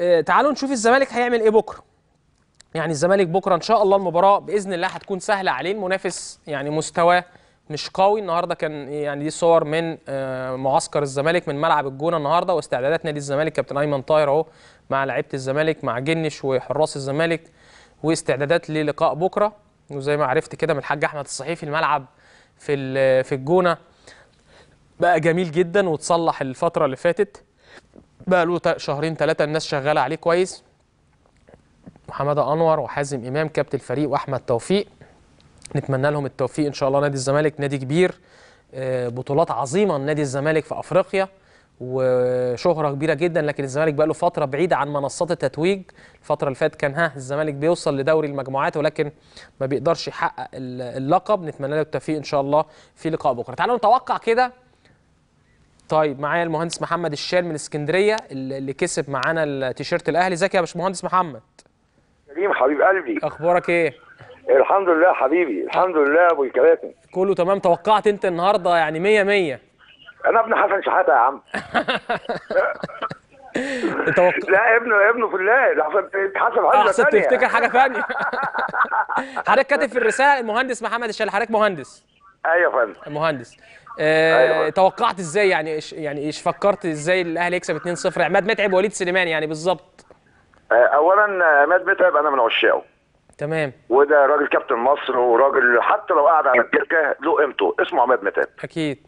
آه، تعالوا نشوف الزمالك هيعمل إيه بكرة. يعني الزمالك بكرة إن شاء الله المباراة بإذن الله هتكون سهلة عليه. المنافس يعني مستواه مش قوي. النهارده كان يعني دي صور من آه، معسكر الزمالك من ملعب الجونة النهارده واستعدادات نادي الزمالك كابتن أيمن طاهر أهو مع لعيبة الزمالك مع جنش وحراس الزمالك. واستعدادات للقاء بكرة. وزي ما عرفت كده من الحاج أحمد الصحيفي الملعب في في الجونة. بقى جميل جدا وتصلح الفترة اللي فاتت. بقى له شهرين ثلاثة الناس شغالة عليه كويس. حماده أنور وحازم إمام كابتن الفريق وأحمد توفيق. نتمنى لهم التوفيق إن شاء الله نادي الزمالك نادي كبير آه، بطولات عظيمة لنادي الزمالك في أفريقيا. وشهرة كبيرة جدا لكن الزمالك بقى له فترة بعيدة عن منصات التتويج. الفترة اللي فاتت كان ها الزمالك بيوصل لدوري المجموعات ولكن ما بيقدرش يحقق ال- اللقب. نتمنى له التوفيق إن شاء الله في لقاء بكرة. تعالوا نتوقع كده. طيب معايا المهندس محمد الشال من اسكندرية اللي اللي كسب معانا التيشيرت الأهلي. ازيك يا باشمهندس محمد؟ كريم حبيب قلبي. أخبارك إيه؟ الحمد لله حبيبي. الحمد لله أبو الكباتن. كله تمام. توقعت أنت النهارده يعني 100 100 أنا ابن حسن شحاتة يا عم. لا ابنه ابنه في الله. تتحسب حاجة أحسن ثانية. تفتكر حاجة ثانية. حضرتك كاتب في الرسالة المهندس محمد الشال حضرتك مهندس؟ أيوه يا فندم. مهندس. آه أيوة. توقعت إزاي يعني يعني إيش فكرت إزاي الأهلي يكسب 2-0 عماد متعب وليد سليمان يعني بالظبط. آه، اولا آه، عماد متعب أنا من عشاقه. تمام. وده راجل كابتن مصر وراجل حتى لو قعد على الدكه له قيمته. اسمه عماد متعب. أكيد.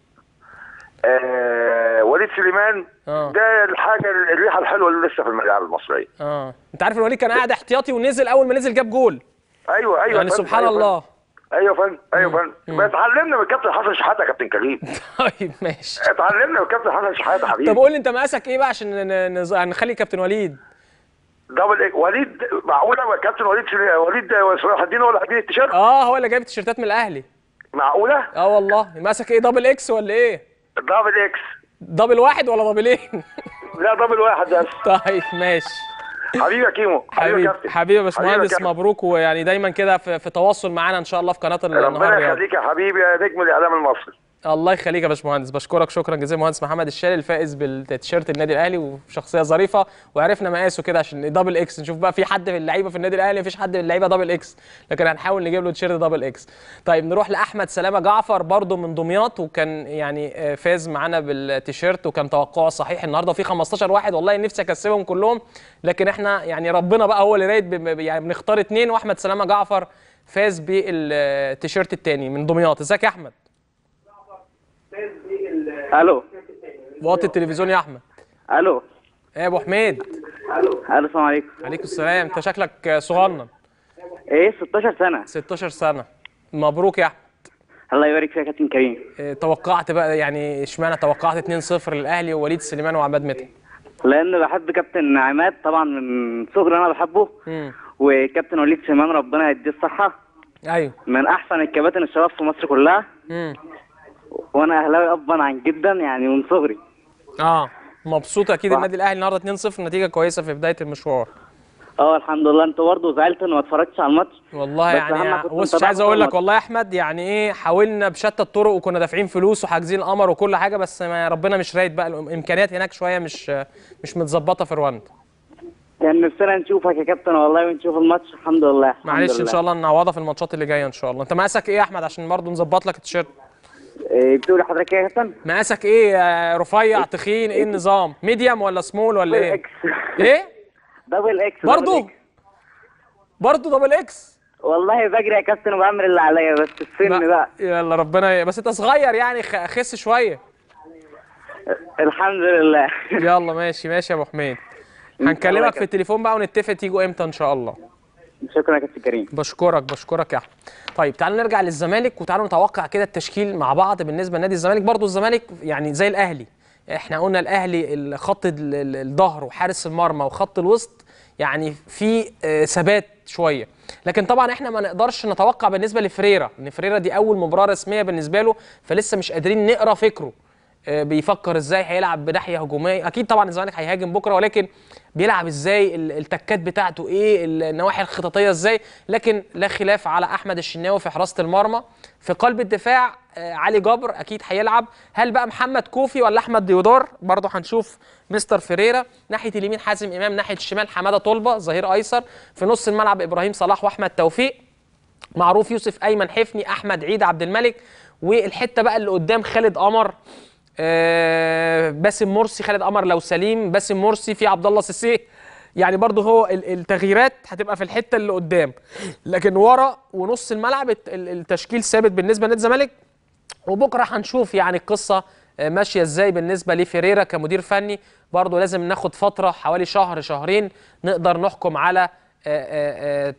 آه وليد سليمان آه. ده الحاجة الريحة الحلوة اللي لسه في الملاعب المصرية. آه. أنت عارف الوليد كان قاعد احتياطي ونزل أول ما نزل جاب جول. أيوه أيوه يعني سبحان أيوة الله. أيوه فندم أيوه فندم. بس اتعلمنا من الكابتن حسن شحاتة يا كابتن كريم. طيب ماشي. اتعلمنا من الكابتن حسن شحاتة حبيبي. طب قول لي أنت مقاسك إيه بقى عشان ن- ن- نخلي كابتن وليد؟ double إيه؟ وليد معقوله كابتن وليد وليد صلاح الدين هو اللي التيشيرت؟ آه هو اللي جايب التيشيرتات من الأهلي. معقولة؟ آه والله. مقاسك إيه؟ double X ولا إيه؟ double X double واحد ولا دبلين لا double واحد بس. طيب ماشي. حبيبي يا كيمو حبيبي يا حبيبي حبيبي يا باشمهندس. مبروك ويعني دايما كده في, في تواصل معانا إن شاء الله في قناة النهار ربنا يخليك يا حبيبي يا نجم الإعلام المصري. الله يخليك يا باشمهندس. بشكرك. شكرا جزيلا مهندس محمد الشالي الفائز بالتيشيرت النادي الأهلي وشخصية ظريفة. وعرفنا مقاسه كده عشان double X نشوف بقى في حد في اللعيبة في النادي الأهلي مفيش حد في اللعيبة double X لكن هنحاول نجيب له تيشيرت double X طيب نروح لأحمد سلامة جعفر برضه من دمياط وكان يعني آه، فاز معانا بالتيشيرت وكان توقعه صحيح النهارده. وفي 15 واحد والله نفسي أكسبهم كلهم. لكن إحنا يعني ربنا بقى هو اللي رايد يعني بنختار اتنين. وأحمد سلامة جعفر فاز بالتيشيرت التاني من دمياط. إزيك يا أحمد؟ ألو. وطي التلفزيون يا احمد. ألو. إيه يا ابو حميد؟ ألو. السلام عليكم. عليكم السلام. انت شكلك صغنن. إيه 16 سنة. 16 سنة. مبروك يا احمد. الله يبارك فيك يا كابتن كريم. إيه، توقعت بقى يعني اشمعنى توقعت 2-0 للأهلي ووليد سليمان وعماد متعب لأن بحب كابتن عماد طبعا من صغري أنا بحبه. وكابتن وليد سليمان ربنا يديه الصحة. أيوه. من أحسن الكباتن الشباب في مصر كلها. امم وأنا اهلاوي ابا عن جدا يعني من صغري. آه مبسوط أكيد. النادي الأهلي النهارده 2-0 نتيجة كويسة في بداية المشوار. آه الحمد لله. انت برضه زعلت ان ما اتفرجتش على الماتش. والله يعني بص مش عايز أقول لك. والله يا أحمد يعني إيه حاولنا بشتى الطرق وكنا دافعين فلوس وحاجزين قمر وكل حاجة بس ما ربنا مش رايد بقى. الامكانيات هناك شوية مش مش متظبطة في رواندا. كان نفسنا نشوفك يا كابتن والله ونشوف الماتش. الحمد لله. معلش إن. شاء الله نعوضها في الماتشات اللي جاية إن شاء الله. أنت مقاسك إيه يا أحمد؟ عشان برضه نظبط لك التيشيرت. بتقول لحضرتك إيه يا كابتن؟ مقاسك إيه رفيع؟ تخين؟ إيه النظام؟ medium ولا small ولا double إيه؟ X إيه؟ double X برضه. برضه double X والله بجري يا كابتن وبعمل اللي عليا بس السن بقى. يلا ربنا ي... بس أنت صغير يعني خس شوية. الحمد لله. يلا ماشي ماشي يا أبو حميد. هنكلمك في التليفون بقى ونتفق تيجوا إمتى إن شاء الله. شكرا يا كابتن كريم. بشكرك بشكرك يا أحمد. طيب تعالوا نرجع للزمالك وتعالوا نتوقع كده التشكيل مع بعض بالنسبة لنادي الزمالك. برضو الزمالك يعني زي الأهلي. إحنا قلنا الأهلي ال- خط ال- ال- الظهر وحارس المرمى وخط الوسط يعني في آه، ثبات شوية. لكن طبعا إحنا ما نقدرش نتوقع بالنسبة لفريرا إن فريرا دي أول مباراة رسمية بالنسبة له فلسه مش قادرين نقرأ فكره. بيفكر إزاي هيلعب بناحية هجومية. أكيد طبعا الزمالك هيهاجم بكرة ولكن بيلعب إزاي؟ ال- التكات بتاعته إيه؟ النواحي الخططية إزاي؟ لكن لا خلاف على أحمد الشناوي في حراسة المرمى. في قلب الدفاع آه، علي جبر أكيد هيلعب. هل بقى محمد كوفي ولا أحمد ديودار برضه هنشوف مستر فيريرا. ناحية اليمين حازم إمام ناحية الشمال حمادة طلبة ظهير أيسر. في نص الملعب إبراهيم صلاح وأحمد توفيق. معروف يوسف أيمن حفني أحمد عيد عبد الملك. والحتة بقى اللي قدام خالد قمر. آه باسم مرسي خالد قمر لو سليم باسم مرسي في عبد الله سيسي يعني برضه هو ال- التغييرات هتبقى في الحتة اللي قدام. لكن ورا ونص الملعب الت- ال- التشكيل ثابت بالنسبة لنادي الزمالك. وبكرة هنشوف يعني القصة آه، ماشية إزاي بالنسبة لفيريرا كمدير فني. برضه لازم ناخد فترة حوالي شهر شهرين نقدر نحكم على آه، آه، آه،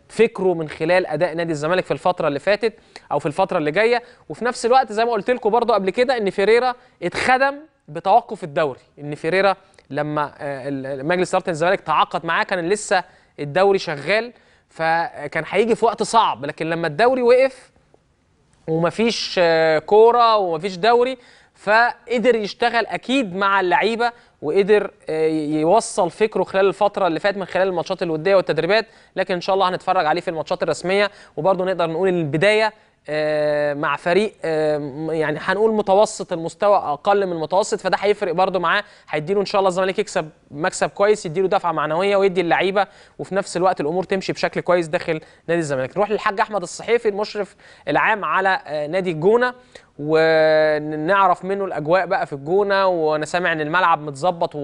فكره من خلال أداء نادي الزمالك في الفترة اللي فاتت أو في الفترة اللي جاية. وفي نفس الوقت زي ما قلت لكم برضه قبل كده إن فيريرا اتخدم بتوقف الدوري. إن فيريرا لما آه، مجلس إدارة الزمالك تعاقد معاه كان لسه الدوري شغال فكان هيجي في وقت صعب. لكن لما الدوري وقف ومفيش آه، كورة ومفيش دوري فقدر يشتغل أكيد مع اللعيبة وقدر آه، يوصل فكره خلال الفترة اللي فاتت من خلال الماتشات الودية والتدريبات لكن إن شاء الله هنتفرج عليه في الماتشات الرسمية. وبرضه نقدر نقول البداية مع فريق آه، يعني هنقول متوسط المستوى أقل من المتوسط فده هيفرق برضه معاه. هيديله إن شاء الله الزمالك يكسب مكسب كويس يديله دفعة معنوية ويدي اللعيبة وفي نفس الوقت الأمور تمشي بشكل كويس داخل نادي الزمالك. نروح للحاج أحمد الصحيفي المشرف العام على آه، نادي الجونة ونعرف منه الأجواء بقى في الجونة وأنا سامع إن الملعب متظبط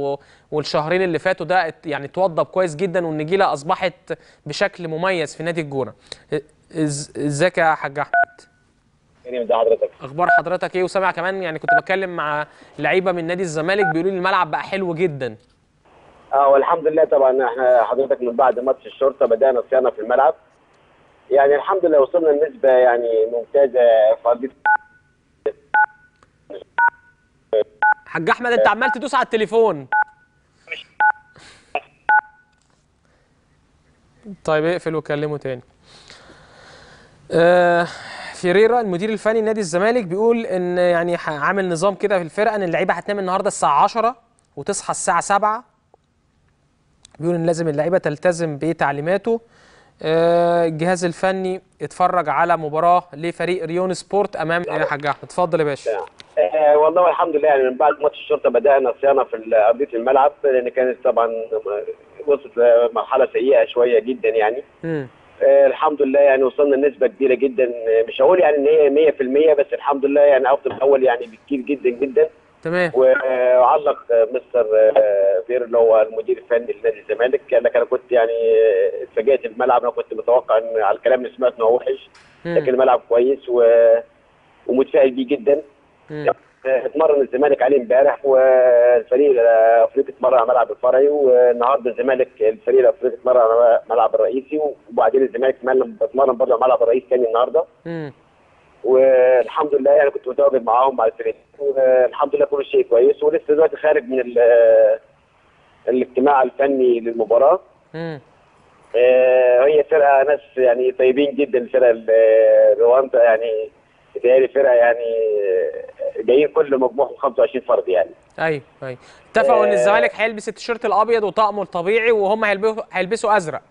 والشهرين اللي فاتوا ده يعني اتوضب كويس جدا والنجيلة أصبحت بشكل مميز في نادي الجونة. إزيك يا حاج أحمد؟ كريم ده حضرتك. أخبار حضرتك إيه؟ وسامع كمان يعني كنت بتكلم مع لعيبة من نادي الزمالك بيقولوا لي الملعب بقى حلو جدا. آه والحمد لله طبعا إحنا حضرتك من بعد ماتش الشرطة بدأنا صيانة في الملعب. يعني الحمد لله وصلنا لنسبة يعني ممتازة. ارضيه حاج أحمد أنت عمال تدوس على التليفون. طيب اقفل وكلمه تاني. آه فيريرا المدير الفني لنادي الزمالك بيقول إن يعني عامل نظام كده في الفرقة إن اللعيبة هتنام النهارده الساعة 10 وتصحى الساعة 7 بيقول إن لازم اللعيبة تلتزم بتعليماته. آه، الجهاز الفني اتفرج على مباراة لفريق ريون سبورت أمام يا حاج احمد اتفضل يا باشا. آه والله الحمد لله يعني من بعد ماتش الشرطة بدأنا صيانة في أرضية الملعب لأن كانت طبعا وصلت لمرحله سيئة شوية جدا يعني. آه الحمد لله يعني وصلنا لنسبة كبيرة جدا آه، مش هقول يعني إن هي 100% بس الحمد لله يعني افضل الأول يعني بكتير جدا جدا تمام وعلق مستر آه، بير اللي هو المدير الفني لنادي الزمالك قال لك أنا كنت يعني آه، اتفاجئت بالملعب أنا كنت متوقع إن على الكلام اللي سمعته إن هو وحش. لكن الملعب كويس و... ومتفائل بيه جدا. آه، اتمرن الزمالك عليه امبارح والفريق الافريقي اتمرن على الملعب الفرعي والنهارده الزمالك الفريق الافريقي اتمرن على الملعب الرئيسي وبعدين الزمالك اتمرن برضه على الملعب الرئيسي تاني النهارده. والحمد لله يعني كنت متواجد معاهم مع الفريق والحمد لله كل شيء كويس ولسه دلوقتي خارج من ال- الاجتماع الفني للمباراة. آه، هي فرقة ناس يعني طيبين جدا الفرقة ال- رواندا يعني بتهيألي فرقة يعني آه، جايين كل مجموعهم 25 فرد يعني. أيوه أيوه. اتفقوا إن آه. الزمالك هيلبس التيشيرت الأبيض وطقمه الطبيعي وهم هيلبسوا هيلبسوا أزرق.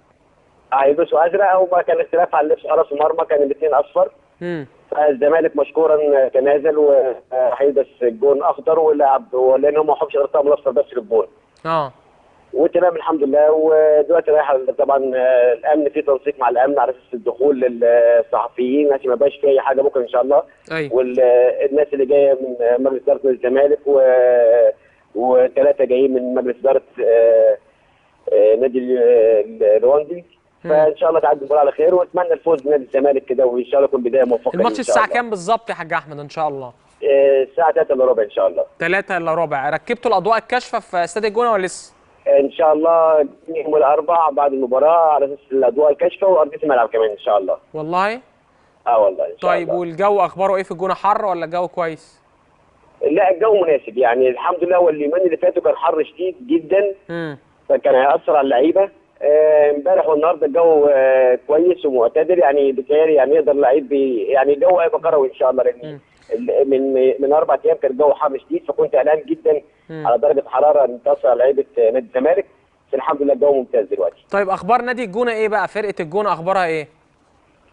هيلبسوا أزرق. هما كان اختلاف عن لبس حراس المرمى كان الاثنين أصفر. امم فالزمالك مشكورا تنازل وهيلبس الجون أخضر ولعب لأن هم ما حبش غير الطقم الأصفر بس للجون. آه. وتمام الحمد لله. ودلوقتي رايح طبعا آه، الأمن في تنسيق مع الأمن على أساس الدخول للصحفيين. عشان ما يبقاش في أي حاجة بكرة إن شاء الله. أيوه. والناس اللي جاية من مجلس إدارة الزمالك و وثلاثه جايين من مجلس إدارة آه، آه، نادي ال- الرواندي فإن شاء الله تعدي المباراة على خير ونتمنى الفوز بنادي الزمالك كده وإن شاء الله يكون بداية موفقة الماتش الساعة. كام بالظبط يا حاج أحمد؟ إن شاء الله. آه، الساعة 3 إلا ربع إن شاء الله. 3 إلا ربع. ركبتوا الأضواء الكاشفة في استاد الجونة ولا لسه؟ إن شاء الله يوم الاربعاء بعد المباراة على أساس الاضواء الكاشفه وأرضية الملعب كمان إن شاء الله. والله؟ آه والله إن شاء طيب الله والجو أخباره إيه في الجونة حر ولا الجو كويس؟ لا الجو مناسب يعني. الحمد لله واليومين اللي فاتوا كان حر شديد جدا. امم فكان هيأثر على اللعيبة. آه، امبارح والنهاردة الجو آه، كويس ومعتدل يعني. بالتالي يعني يقدر اللعيب يعني الجو هيبقى كروي إن شاء الله لأن من من أربع أيام كان الجو حر شديد فكنت قلقان جدا. على درجة حرارة تصل لعيبة نادي الزمالك. بس الحمد لله الجو ممتاز دلوقتي. طيب أخبار نادي الجونة إيه بقى؟ فرقة الجونة أخبارها إيه؟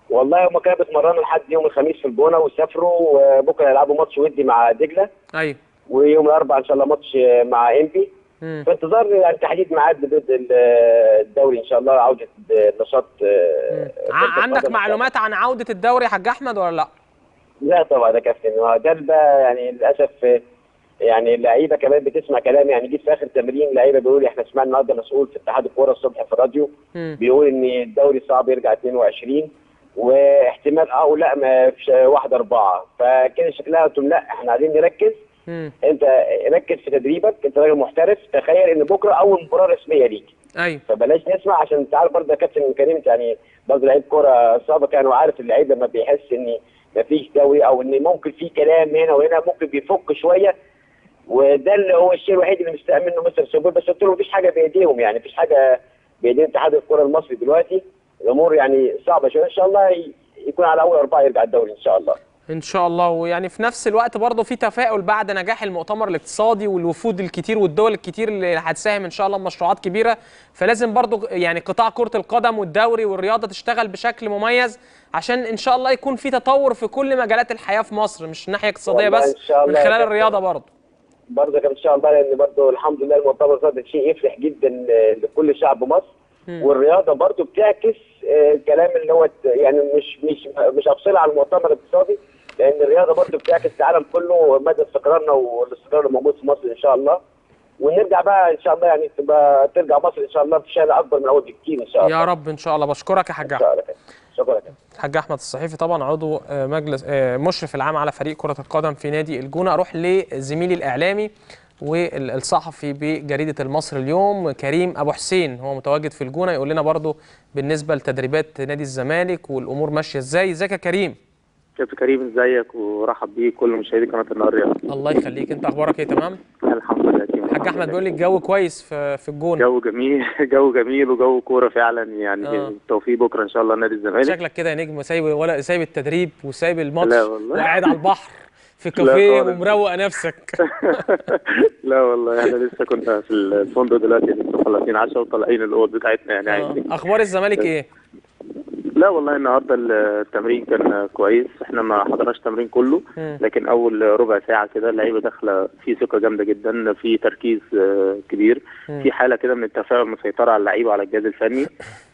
والله هم كانوا بيتمرنوا لحد يوم الخميس في الجونة وسافروا وبكرة يلعبوا ماتش ودي مع دجلة. أيوه. ويوم الأربعاء إن شاء الله ماتش مع إنبي. في انتظار يعني تحديد ميعاد بدء الدوري إن شاء الله عودة النشاط. ع- عندك معلومات عن عودة الدوري يا حاج أحمد ولا لأ؟ لا طبعا ده كابتن ده يعني للأسف يعني اللعيبة كمان بتسمع كلام يعني جيت في آخر تمرين لعيبة بيقول لي إحنا سمعنا النهارده مسؤول في اتحاد الكورة الصبح في الراديو. بيقول إن الدوري صعب يرجع 22 واحتمال آه ولا ما فيش واحد أربعة. فكده شكلها قلت لا إحنا عايزين نركز. أنت ركز في تدريبك أنت راجل محترف. تخيل إن بكرة أول مباراة رسمية ليك. أيوه. فبلاش نسمع عشان انت عارف برضه يا كابتن كريم يعني برضه لعيب كورة سابق يعني وعارف اللعيب لما بيحس ان مفيش دوري أو إن ممكن في كلام هنا وهنا ممكن بيفك شوية. وده اللي هو الشيء الوحيد اللي مستاء منه مستر سوبر. بس قلت له مفيش حاجة بإيديهم يعني مفيش حاجة بإيدين اتحاد الكوره المصري دلوقتي. الأمور يعني صعبة شوية. إن شاء الله يكون على أول أربعة يرجع الدوري إن شاء الله. إن شاء الله. ويعني في نفس الوقت برضه في تفاؤل بعد نجاح المؤتمر الاقتصادي والوفود الكتير والدول الكتير اللي هتساهم إن شاء الله بمشروعات كبيرة. فلازم برضه يعني قطاع كرة القدم والدوري والرياضة تشتغل بشكل مميز عشان إن شاء الله يكون في تطور في كل مجالات الحياة في مصر مش ناحية اقتصادية بس من خلال. الرياضة برضه. برضه إن شاء الله لأن برضه الحمد لله المؤتمر ده شيء يفرح جدا لكل شعب مصر. والرياضة برضه بتعكس آه، الكلام اللي هو يعني مش مش مش افصل على المؤتمر الاقتصادي. لأن الرياضة برضه بتعكس العالم كله مدى استقرارنا والاستقرار الموجود في مصر إن شاء الله. ونرجع بقى إن شاء الله يعني تبقى ترجع مصر إن شاء الله في شأن أكبر من أول بكتير إن شاء الله. يا رب إن شاء الله. بشكرك يا حاج أحمد. لك الحاج أحمد الصحيفي طبعا عضو آه، مجلس آه، مشرف العام على فريق كرة القدم في نادي الجونة. أروح لزميلي الإعلامي والصحفي بجريدة المصري اليوم كريم أبو حسين. هو متواجد في الجونة. يقول لنا برضو بالنسبة لتدريبات نادي الزمالك والأمور ماشية إزاي. إزيك يا كريم؟ كابتن كريم إزيك؟ ورحب بيك. كل مشاهدي قناة النهار رياض الله يخليك. أنت أخبارك إيه؟ تمام؟ الحمد لله تيم الحاج أحمد بيقول لي الجو كويس في في الجونه جو جميل جو جميل وجو كورة فعلا. يعني آه. التوفيق بكرة إن شاء الله نادي الزمالك. شكلك كده يا نجم سايب ولا سايب التدريب وسايب الماتش. وقاعد على البحر في كافيه. ومروق نفسك. لا والله إحنا لسه كنا في الفندق دلوقتي لسه مخلصين عشاء وطالعين الأوض بتاعتنا يعني آه. أخبار الزمالك إيه؟ لا والله النهارده التمرين كان كويس. إحنا ما حضرناش التمرين كله. لكن أول ربع ساعة كده اللعيبة داخلة في ثقة جامدة جدا في تركيز آه، كبير في حالة كده من التفاؤل مسيطره على اللعيبة وعلى الجهاز الفني.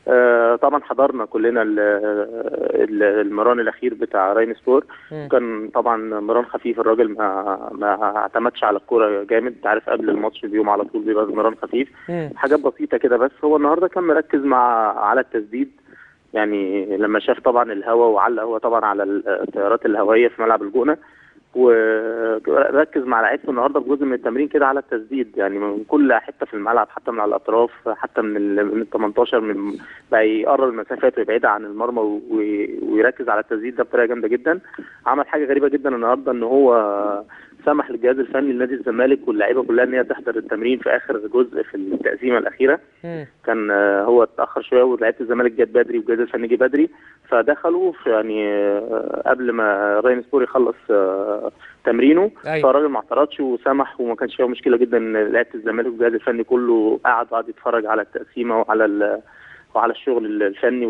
آه، طبعا حضرنا كلنا ال- ال- المران الأخير بتاع راين سبور. كان طبعا مران خفيف الراجل ما ما اعتمدش على الكورة جامد أنت عارف قبل الماتش بيوم على طول بيبقى مران خفيف. حاجات بسيطة كده بس هو النهارده كان مركز مع على التسديد. يعني لما شاف طبعا الهواء وعلق هو طبعا على الطيارات الهوائية في ملعب الجونة وركز مع لعيبته النهارده في جزء من التمرين كده على التسديد. يعني من كل حتة في الملعب حتى من على الأطراف حتى من ال من ال 18 من بقى يقرب المسافات ويبعدها عن المرمى ويركز على التسديد ده بطريقة جامدة جدا. عمل حاجة غريبة جدا النهارده إن هو سمح للجهاز الفني لنادي الزمالك واللعيبة كلها إن هي تحضر التمرين في آخر جزء في التقسيمة الأخيرة. كان آه، هو اتأخر شوية ولعيبة الزمالك جت بدري والجهاز الفني جه بدري فدخلوا في يعني آه، قبل ما راين سبور يخلص آه، تمرينه أيوة. فالراجل ما اعترضش وسمح وما كانش فيها مشكلة جدا إن لعيبة الزمالك والجهاز الفني كله قعد وقعد يتفرج على التقسيمة وعلى وعلى الشغل الفني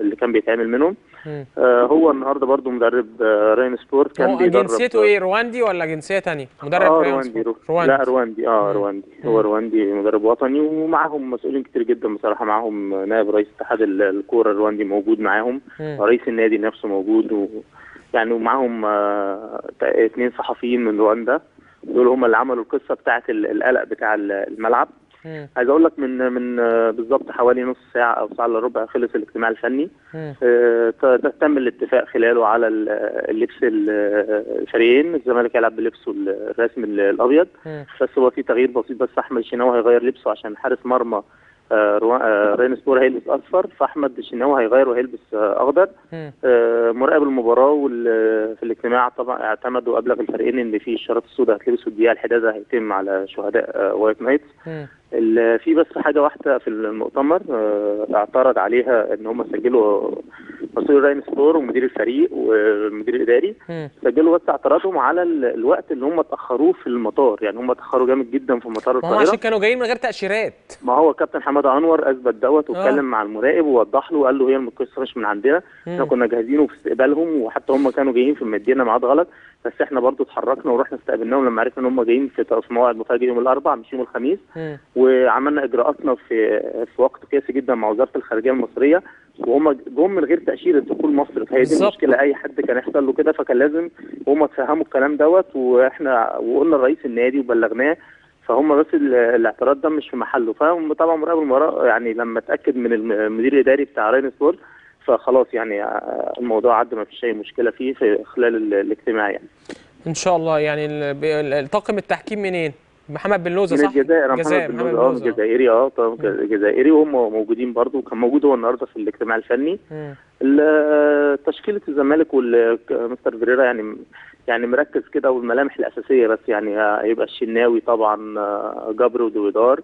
اللي كان بيتعمل منهم. مم. آه، هو النهارده برضو مدرب آه، رايون سبورت كان هو بيدرب جنسيته إيه رواندي ولا جنسية تانية؟ مدرب ريال رواندي. رو... رواندي. لا رواندي. آه رواندي. هو رواندي مدرب وطني ومعاهم مسؤولين كتير جدا بصراحة. معاهم نائب رئيس اتحاد ال- الكورة الرواندي موجود معاهم. مم. رئيس النادي نفسه موجود و... يعني ومعاهم آه... اتنين صحفيين من رواندا دول هم اللي عملوا القصة بتاعه ال- القلق بتاع ال- الملعب. مم. عايز أقول لك من من آه، بالظبط حوالي نص ساعة أو ساعة إلا ربع خلص الاجتماع الفني. آه، تم الاتفاق خلاله على ال- اللبس ال- الفريقين. الزمالك هيلعب بلبسه الرسمي ال- الأبيض. مم. بس هو في تغيير بسيط بس أحمد الشناوي هيغير لبسه عشان حارس مرمى آه، رايون سبور هيلبس أصفر فأحمد الشناوي هيغير وهيلبس أخضر. مراقب المباراة وال- في الاجتماع طبعا اعتمدوا أبلغ الفريقين إن في الشارات السوداء هتلبسوا الدقيقة الحداده هيتم على شهداء White Knights. في بس حاجة واحدة في المؤتمر آه، أعترض عليها إن هم سجلوا مسؤول راين سبور ومدير الفريق والمدير الإداري. سجلوا بس اعتراضهم على ال- الوقت اللي هم اتأخروه في المطار. يعني هم اتأخروا جامد جدا في مطار القاهره عشان كانوا جايين من غير تأشيرات. ما هو كابتن حمادة أنور أثبت دوت واتكلم مع المراقب ووضح له وقال له هي القصة مش من عندنا. إحنا. كنا جاهزين في استقبالهم وحتى هم كانوا جايين في مدينا ميعاد غلط. بس إحنا برضو اتحركنا ورحنا استقبلناهم لما عرفنا إن هم جايين في موعد مفاجئ يوم الاربعاء مش يوم الخميس. وعملنا إجراءاتنا في في وقت قياسي جدا مع وزارة الخارجية المصرية. وهم جم من غير تأشيرة دخول مصر. فهي دي. المشكلة أي حد كان يحصل له كده فكان لازم هم تفهموا الكلام دوت. وإحنا وقلنا لرئيس النادي وبلغناه فهم بس ال- الاعتراض ده مش في محله. فهم طبعا مراقب المباراه يعني لما اتأكد من الم- المدير الإداري بتاع راين سبورت فخلاص يعني آه، الموضوع عدى ما فيش أي مشكلة فيه في خلال ال- الاجتماع يعني. إن شاء الله يعني طاقم التحكيم منين؟ محمد بن لوزة من صح الجزائر محمد الجزائر بن محمد بن آه لوزة. جزائري آه طبعا جزائري وهم موجودين برضو وكان موجود هو النهارده في الاجتماع الفني. ال- تشكيلة الزمالك والمستر فيريرا يعني يعني مركز كده والملامح الأساسية بس يعني هيبقى الشناوي طبعا آه، جبر ودويدار.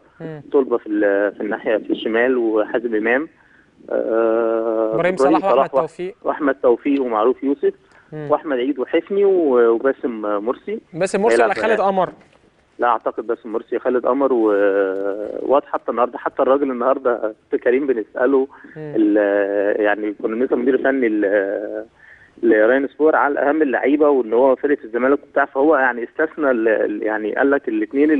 طلبة في في الناحية في الشمال وحازم إمام. آه، إبراهيم صلاح وأحمد توفيق. وأحمد توفيق ومعروف يوسف. وأحمد عيد وحفني وباسم مرسي. باسم مرسي ولا خالد قمر. لا أعتقد باسم مرسي خالد قمر وواضح حتى النهارده حتى الراجل النهارده كريم بنسأله يعني كنا بنسأل مدير فني لراين سبور على أهم اللعيبة وإن هو فرقه الزمالك وبتاع فهو يعني استثنى يعني قال لك الاثنين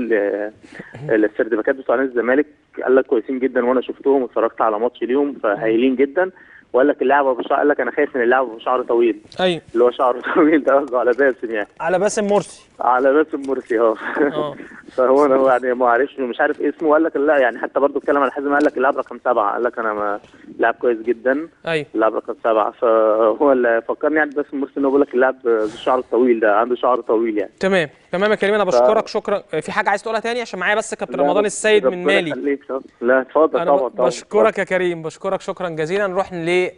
السردباكات بتوع نادي الزمالك قال لك كويسين جدا وأنا شفتهم واتفرجت على ماتش ليهم فهايلين جدا. وقال لك اللاعب ابو شعر قال لك أنا خايف من اللاعب ابو شعر طويل. أيوه اللي هو شعره طويل ده قصده على باسم يعني. على باسم مرسي على باسم مرسي أه. فهو أنا يعني ما عارفش مش عارف اسمه. قال لك لا يعني حتى برضه اتكلم على حازم قال لك اللاعب رقم سبعة. قال لك أنا ما لاعب كويس جدا. أيوه اللاعب رقم سبعة. فهو اللي فكرني يعني باسم مرسي انه بيقول لك اللاعب ذو الشعر الطويل ده عنده شعر طويل يعني. تمام. تمام يا كريم أنا بشكرك شكرا. في حاجة عايز تقولها تاني؟ عشان معايا بس كابتن رمضان السيد من مالي. لا اتفضل طبعا طبعا. بشكرك يا كريم بشكرك شكرا. جزيلا نروح ل